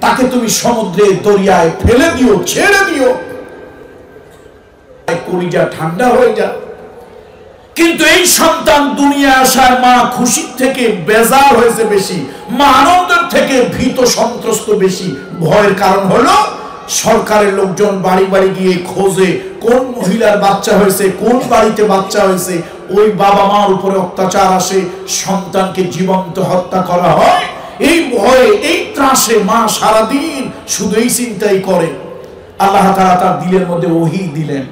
তাকে তুমি সমুদ্রে দরিয়ায় ফেলে দিও, ছেড়ে দিও। কলিজা ঠান্ডা হয়ে যায়। কিন্তু এই সন্তান দুনিয়া আসার মা খুশির থেকে বেজার হয়েছে বেশি, মা আনন্দের থেকে ভীত সন্ত্রস্ত বেশি। ভয়ের কারণ হলো, সরকারের লোকজন বাড়ি বাড়ি গিয়ে খোঁজে কোন মহিলার বাচ্চা হয়েছে, কোন বাড়িতে বাচ্চা হয়েছে। ওই বাবা মার উপরে অত্যাচার আসে, সন্তানকে জীবন্ত হত্যা করা হয়। এই ভয়ে, এই ত্রাসে মা সারাদিন শুধু এই চিন্তাই করে। আল্লাহ তারা তার দিলের মধ্যে ওহি দিলেন।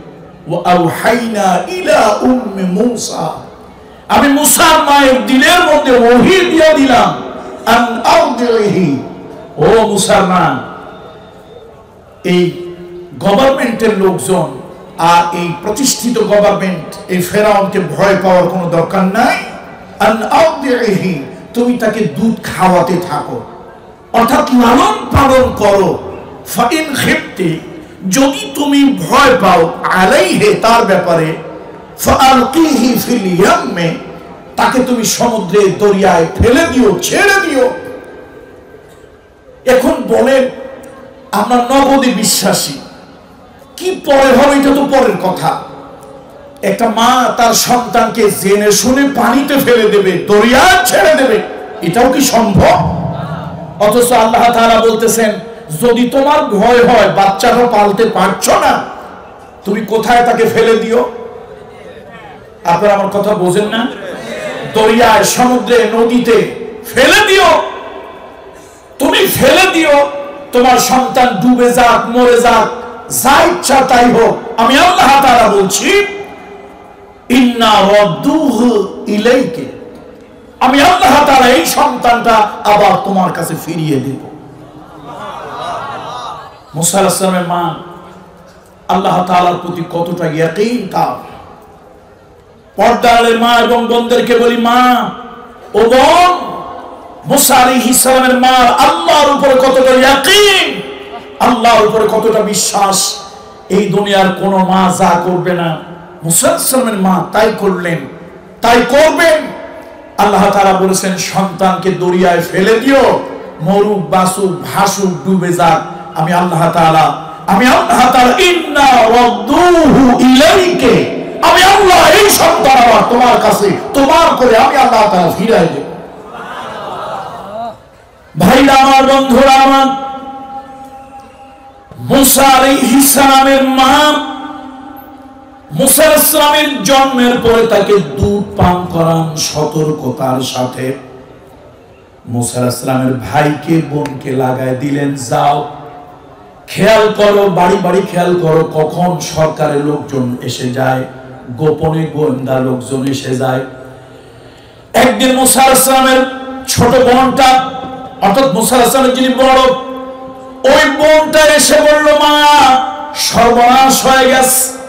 আমি মুসার মায়ের দিলের মধ্যে ওহি দিয়ে দিলাম। ও মুসলমান এই গভর্নমেন্টের লোকজন আর এই প্রতিষ্ঠিত গভর্নমেন্ট, এই ফেরাউনকে ভয় পাওয়ার কোনো দরকার নাই। আন আউদেহি তুমি তাকে দুধ খাওয়াতে থাকো। অর্থাৎ লালন পালন করো। ফাইন খেপতে যদি তুমি ভয় পাও আলাইহে তার ব্যাপারে তাকে তুমি সমুদ্রে দরিয়ায় ফেলে দিও, ছেড়ে দিও। এখন বলেন, আমরা নগদে বিশ্বাসী। কি পরে হবে এটা তো পরের কথা। একটা মা তার সন্তানকে জেনে শুনে পানিতে ফেলে দেবে, দরিয়ায় ছেড়ে দেবে। এটাও কি সম্ভব? অথচ আল্লাহ তাআলা বলতেছেন, যদি তোমার ভয় হয় বাচ্চাটা পালতে পারছ না, তুমি কোথায় তাকে ফেলে দিও? আপনারা আমার কথা বোঝেন না? দরিয়ায়, সমুদ্রে, নদীতে ফেলে দিও। তুমি ফেলে দিও, তোমার সন্তান ডুবে যাক, মরে যাক, যা ইচ্ছা তাই হোক। আমি আল্লাহ তাআলা বলছি ইলাইকে। আমি আল্লাহ তাআলা এই সন্তানটা আবার তোমার কাছে ফিরিয়ে দেব। মুসা মা, আল্লাহ তালার প্রতি কতটা ইয়াকিন তার। পর্দালের মা এবং বোনদেরকে বলি, মা, ও বোন, মুসা আলী ইসলামের মা আল্লাহর উপরে কতটা ইয়াকিন, আল্লাহর উপরে কতটা বিশ্বাস, এই দুনিয়ার কোন মা যা করবে না। মুসা মা তাই করলেন, তাই করবেন। আল্লাহ তারা বলেছেন, সন্তানকে দরিয়ায় ফেলে দিও, মরুক, বাসুক, ভাসুক, ডুবে যাক। আমি আল্লাহ তাআলা, আমি আল্লাহ তাআলা, ইন্না রাদ্দুহু ইলাইকে। আমি আল্লাহ, এই সন্তান আমার তোমার কাছে, তোমার করে আমি আল্লাহ তাআলা ফিরাই দেব। ভাইরা আমার, বন্ধুরা আমার, মুসা আলাইহিস সালামের মা মুসা ইসলামের জন্মের পরে তাকে দুধ পান করান সতর্কতার সাথে। মুসা ইসলামের ভাইকে, বোনকে লাগায় দিলেন, যাও, খেয়াল করো, বাড়ি বাড়ি খেয়াল করো, কখন সরকারের লোকজন এসে যায়, গোপনে গোয়েন্দা লোকজন এসে যায়। একদিন মুসা ইসলামের ছোট বোনটা, অর্থাৎ মুসা ইসলামের যিনি বড়, ওই বোনটা এসে বলল, মা, সর্বনাশ হয়ে গেছে।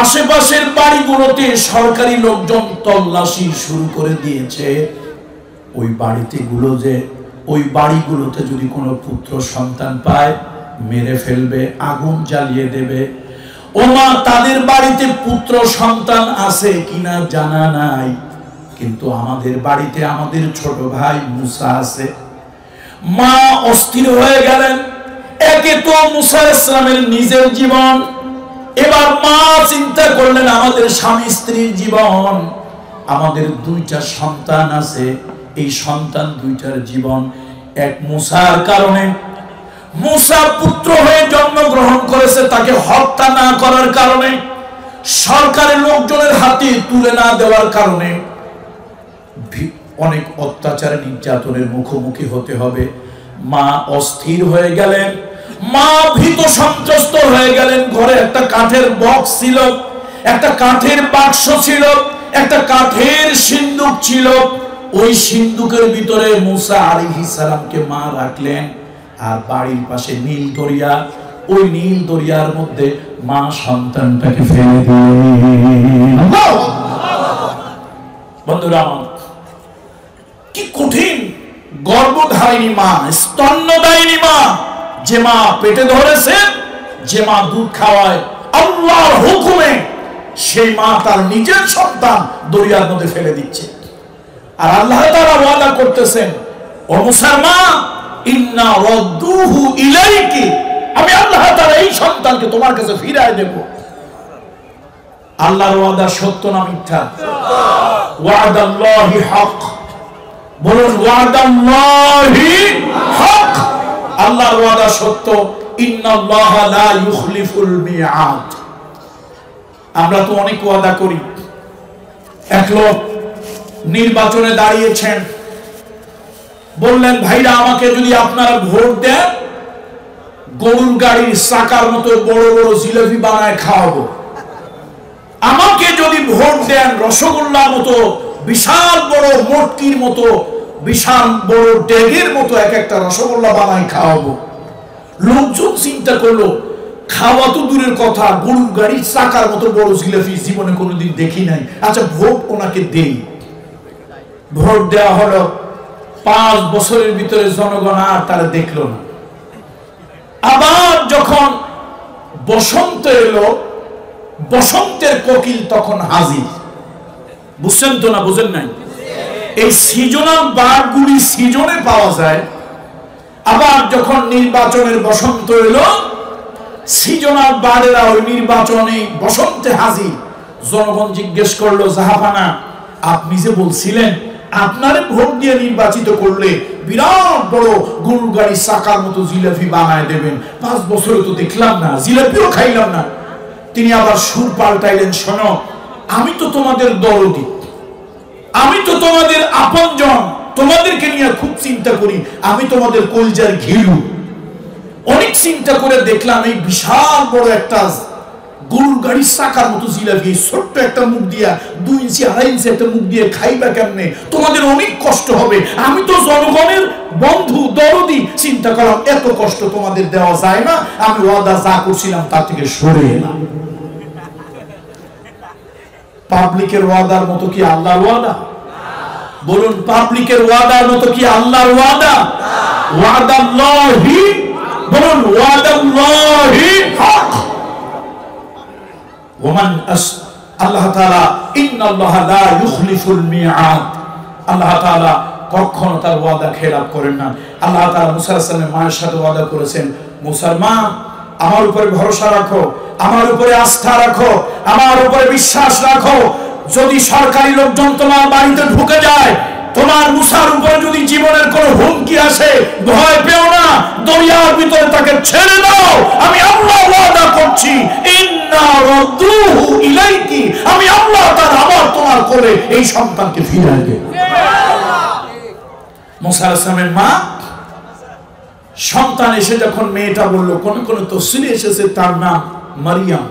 আশেপাশের বাড়িগুলোতে সরকারি লোকজন তল্লাশি শুরু করে দিয়েছে। ওই বাড়িতে গুলো যে, ওই বাড়িগুলোতে যদি কোনো পুত্র সন্তান পায়, মেরে ফেলবে, আগুন জ্বালিয়ে দেবে। ও মা, তাদের বাড়িতে পুত্র সন্তান আছে কিনা জানা নাই। কিন্তু আমাদের বাড়িতে আমাদের ছোট ভাই মুসা আছে। মা অস্থির হয়ে গেলেন। একে তো মুসা ইসলামের নিজের জীবন এবার মা চিন্তা করলেন, আমাদের স্বামী স্ত্রীর জীবন, আমাদের দুইটা সন্তান আছে, এই সন্তান দুইটার জীবন এক মুসার কারণে। মুসা পুত্র হয়ে জন্মগ্রহণ করেছে, তাকে হত্যা না করার কারণে, সরকারের লোকজনের হাতে তুলে না দেওয়ার কারণে। অনেক অত্যাচার নির্যাতনের মুখোমুখি হতে হবে। মা অস্থির হয়ে গেলেন। মা ভীত সন্ত্রস্ত হয়ে গেলেন। ঘরে একটা কাঠের বক্স ছিল, একটা কাঠের বাক্স ছিল, একটা কাঠের সিন্দুক ছিল। ওই সিন্দুকের ভিতরে মুসা আলাইহিস সালামকে মা রাখলেন আর বাড়ির পাশে নীল দরিয়া। ওই নীল দরিয়ার মধ্যে মা সন্তানটাকে ফেলে বন্ধুরা কি কঠিন, গর্ভধারিণী মা, স্তন্যদায়িনী মা। যে মা পেটে ধরেছে, যে মা দুধ খাওয়ায়, আল্লাহর হুকুমে সেই মা তার নিজের সন্তান দরিয়ার মধ্যে ফেলে দিচ্ছে। আর আল্লাহ তারা ওয়াদা করতেছেন, ও মুসলমান রদ্দুহু ইলাইকি, আমি আল্লাহ এই সন্তানকে তোমার কাছে ফিরায় দেব। আল্লাহর ওয়াদা সত্য না মিথ্যা? ওয়াদাল্লাহি হক। বলুন, ওয়াদাল্লাহি হক। আল্লাহর ওয়াদা সত্য আমরা তো অনেক ওয়াদা করি। এক লোক নির্বাচনে দাঁড়িয়েছেন। বললেন, ভাইরা, আমাকে যদি আপনারা ভোট দেন, গরুর গাড়ির চাকার মতো বড় বড় জিলেবি বানায় খাওয়াবো। আমাকে যদি ভোট দেন, রসগোল্লার মতো বিশাল বড় মটকির মতো বিশাল বড় ডেগের মতো এক একটা রসগোল্লা বানাই খাওয়াবো। লোকজন চিন্তা করল, খাওয়া তো দূরের কথা, গরুর গাড়ির চাকার মতো বড় জিলাপি জীবনে কোনোদিন দেখি নাই। আচ্ছা ভোট ওনাকে দেই। ভোট দেওয়া হলো, পাঁচ বছরের ভিতরে জনগণ আর তারা দেখল না। আবার যখন বসন্ত এলো, বসন্তের কোকিল তখন হাজির। বুঝছেন তো না, বুঝেন নাই? এই সিজনাল বাঘগুলি সিজনে পাওয়া যায়। আবার যখন নির্বাচনের বসন্ত এলো, সিজনাল বারেরা ওই নির্বাচনে বসন্তে হাজির। জনগণ জিজ্ঞেস করল, জাহাপানা, আপনি যে বলছিলেন, আপনারে ভোট দিয়ে নির্বাচিত করলে বিরাট বড় গরুর গাড়ি চাকার মতো জিলাপি বানায় দেবেন। পাঁচ বছরে তো দেখলাম না, জিলাপিও খাইলাম না। তিনি আবার সুর পাল্টাইলেন, শোনো, আমি তো তোমাদের দরদি আমি তো তোমাদের আপনজন, তোমাদেরকে নিয়ে খুব চিন্তা করি। আমি তোমাদের কলজার ঘিরু অনেক চিন্তা করে দেখলাম এই বিশাল বড় একটা গরুর গাড়ির মতো জিলাপি ছোট্ট একটা মুখ দিয়া, দুই ইঞ্চি, আড়াই ইঞ্চি একটা মুখ দিয়ে খাইবা কেমনে? তোমাদের অনেক কষ্ট হবে। আমি তো জনগণের বন্ধু, দরদি, চিন্তা করলাম, এত কষ্ট তোমাদের দেওয়া যায় না। আমি ওয়াদা যা করছিলাম তার থেকে সরে এলাম। পাবলিকের ওয়াদার মতো কি আল্লাহর ওয়াদা? বলুন, পাবলিকের ওয়াদার মতো কি আল্লাহর ওয়াদা? ওয়াদাল্লাহি, বলুন, ওয়াদাল্লাহি হক। ওমান আস, আল্লাহ তাআলা, ইন্নাল্লাহ লা ইউখলিফুল মিআদ। আল্লাহ তাআলা কখনো তার ওয়াদা খেলাপ করেন না। আল্লাহ তাআলা মুসা আলাইহিস মায়ের সাথে ওয়াদা করেছেন মুসার মা আমার উপরে ভরসা রাখো আমার উপরে আস্থা রাখো আমার উপরে বিশ্বাস রাখো। যদি সরকারি লোকজন তোমার বাড়িতে ঢুকে যায় তোমার মুসার উপরে যদি জীবনের কোনো হুমকি আসে ভয় পেও না দরিয়ার ভিতরে তাকে ছেড়ে দাও। আমি আল্লাহ ওয়াদা করছি ইলাইকি আমি আল্লাহ তার আবার তোমার কোলে এই সন্তানকে ফিরিয়ে দেব মুসা আলাইহিস মা সন্তান এসে যখন মেয়েটা বলল, কোন কোন তফসিলে এসেছে তার নাম মারিয়াম।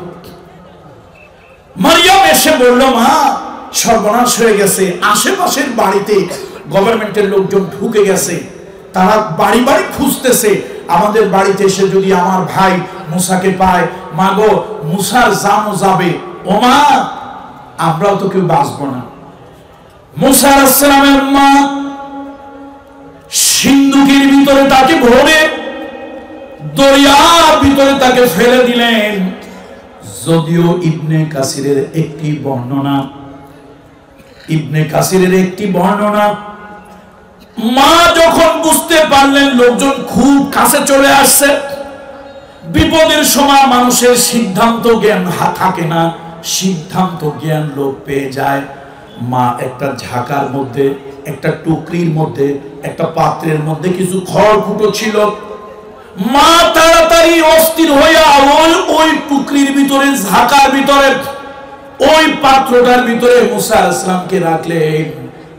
মারিয়াম এসে বলল, মা, সর্বনাশ হয়ে গেছে। আশেপাশের বাড়িতে গভর্নমেন্টের লোকজন ঢুকে গেছে। তারা বাড়ি বাড়ি খুঁজতেছে। আমাদের বাড়িতে এসে যদি আমার ভাই মুসাকে পায়, মা মাগো মুসার জামও যাবে। ও মা, আমরাও তো কেউ বাঁচবো না। মুসা আসসালামের মা সিন্ধুকের ভিতরে তাকে ভরে, দরিয়ার ভিতরে তাকে ফেলে দিলেন। যদিও ইবনে কাসিরের একটি বর্ণনা, ইবনে কাসিরের একটি বর্ণনা, মা যখন বুঝতে পারলেন লোকজন খুব কাছে চলে আসছে, বিপদের সময় মানুষের সিদ্ধান্ত জ্ঞান থাকে না, সিদ্ধান্ত জ্ঞান লোক পেয়ে যায়। মা একটা ঝাঁকার মধ্যে একটা টুকরির মধ্যে, একটা পাত্রের মধ্যে কিছু খড়কুটো ছিল। মা তাড়াতাড়ি অস্থির হইয়া ওই ওই টুকরির ভিতরে, ঝাঁকার ভিতরে, ওই পাত্রটার ভিতরে মুসা ইসলামকে রাখলেন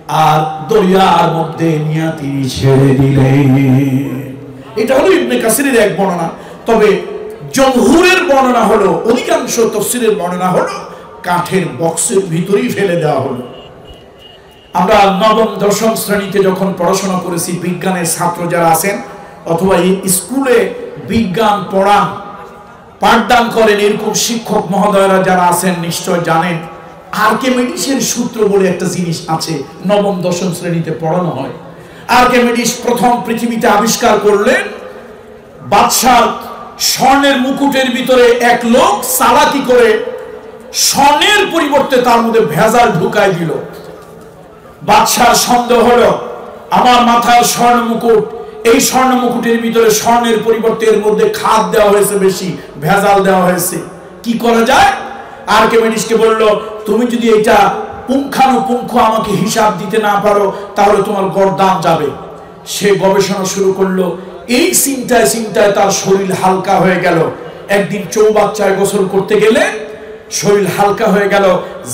আর দরিয়ার মধ্যে নিয়ে তিনি ছেড়ে দিলেন। এটা হলো ইবনে কাসিরের এক বর্ণনা। তবে জমহুরের বর্ণনা হলো, অধিকাংশ তফসিরের বর্ণনা হলো, কাঠের বক্সের ভিতরেই ফেলে দেওয়া হলো। আমরা নবম, দশম শ্রেণীতে যখন পড়াশোনা করেছি, বিজ্ঞানের ছাত্র যারা আছেন, অথবা স্কুলে বিজ্ঞান পড়ান, পাঠদান করেন, এরকম শিক্ষক মহোদয়রা যারা আছেন, নিশ্চয় জানেন, আর্কেমিডিসের সূত্র বলে একটা জিনিস আছে, নবম, দশম শ্রেণীতে পড়ানো হয়। আর্কেমিডিস প্রথম পৃথিবীতে আবিষ্কার করলেন, বাদশাহ স্বর্ণের মুকুটের ভিতরে এক লোক সালাকি করে স্বর্ণের পরিবর্তে তার মধ্যে ভেজাল ঢুকায় দিল। বাদশার সন্দেহ হলো, আমার মাথায় স্বর্ণ মুকুট। এই স্বর্ণ মুকুটের ভিতরে স্বর্ণের পরিবর্তে এর মধ্যে খাদ দেওয়া হয়েছে বেশি, ভেজাল দেওয়া হয়েছে। কি করা যায়? আর আর্কেমেডিসকে বলল, তুমি যদি এটা পুঙ্খানুপুঙ্খ আমাকে হিসাব দিতে না পারো, তাহলে তোমার গরদান যাবে। সে গবেষণা শুরু করল। এই চিন্তায় চিন্তায় তার শরীর হালকা হয়ে গেল। একদিন চৌবাচ্চায় গোসল করতে গেলে শরীর হালকা হয়ে গেল।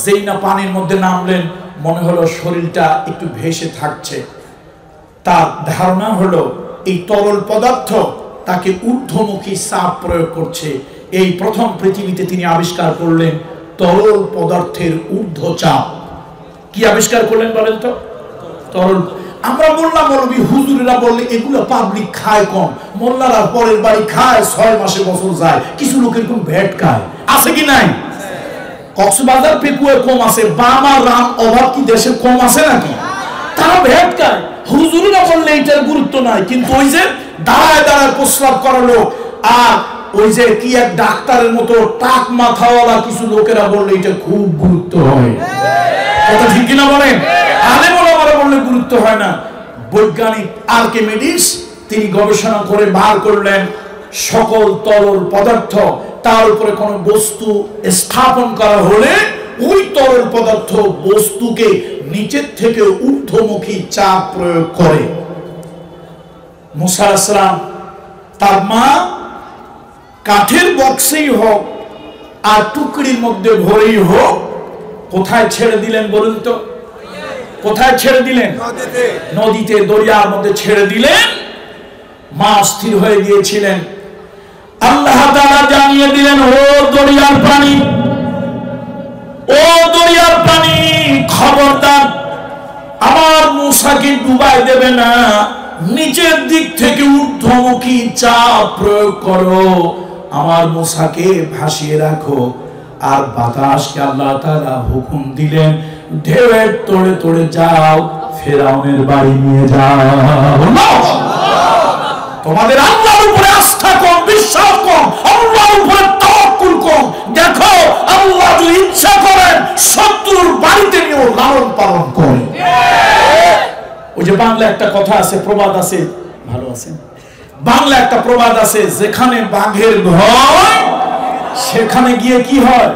যেই না পানির মধ্যে নামলেন মনে হলো শরীরটা একটু ভেসে থাকছে। তার ধারণা হলো, এই তরল পদার্থ তাকে ঊর্ধ্বমুখী চাপ প্রয়োগ করছে। এই প্রথম পৃথিবীতে তিনি আবিষ্কার করলেন তরল পদার্থের ঊর্ধ্ব চাপ কি আবিষ্কার করলেন বলেন তো? তরল। আমরা মোল্লা মৌলবী হুজুরেরা বললে, এগুলো পাবলিক খায় কম। মোল্লারা পরের বাড়ি খায়, ছয় মাসে বছর যায়। কিছু লোকের এরকম ভ্যাট খায় আছে কি নাই? কক্সবাজার পেকুয়ে কম আছে বাম রাম অভাব কি দেশে কম আছে নাকি? তারা ভ্যাট খায়। হুজুরেরা বললে এটার গুরুত্ব নাই, কিন্তু ওই যে দাঁড়ায় দাঁড়ায় প্রস্রাব করালো আর ওই যে কি এক ডাক্তারের মতো টাক মাথাওয়ালা কিছু লোকেরা বললে এটা খুব গুরুত্ব হয়। কথা ঠিক কিনা বলেন? আলে বলা বললে গুরুত্ব হয় না। বৈজ্ঞানিক আর্কিমিডিস, তিনি গবেষণা করে বার করলেন সকল তরল পদার্থ তার উপরে কোন বস্তু স্থাপন করা হলে ওই তরল পদার্থ বস্তুকে নিচের থেকে ঊর্ধ্বমুখী চাপ প্রয়োগ করে। মুসা আসলাম তার মা কাঠের বক্সেই হোক আর টুকরির মধ্যে ভরেই হোক কোথায় ছেড়ে দিলেন বলুন তো? কোথায় ছেড়ে দিলেন? নদীতে। দরিয়ার মধ্যে ছেড়ে দিলেন। মা স্থির হয়ে গিয়েছিলেন। আল্লাহ জানিয়ে দিলেন, ও দরিয়ার পানি ও দরিয়ার পানি খবরদার, আমার মুসাকে ডুবাই দেবে না? নিচের দিক থেকে ঊর্ধ্বমুখী চাপ প্রয়োগ করো। আমার মুসাকে ভাসিয়ে রাখো। আর বাতাসকে আল্লাহ তাআলা হুকুম দিলেন ঢেউয়ের তোড়ে তোড়ে যাও, ফেরাউনের বাড়ি নিয়ে যাও। তোমাদের আল্লাহর উপরে আস্থা বিশ্বাস কম, আল্লাহর উপরে তাওয়াক্কুল কম। দেখো, আল্লাহ যদি ইচ্ছা করেন, শত্রুর বাড়িতে নিয়েও লালন পালন করে ওই যে বাংলা একটা কথা আছে, প্রবাদ আছে। ভালো আছে? বাংলা একটা প্রবাদ আছে, যেখানে বাঘের ভয়, সেখানে গিয়ে কি হয়?